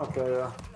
Okay, yeah.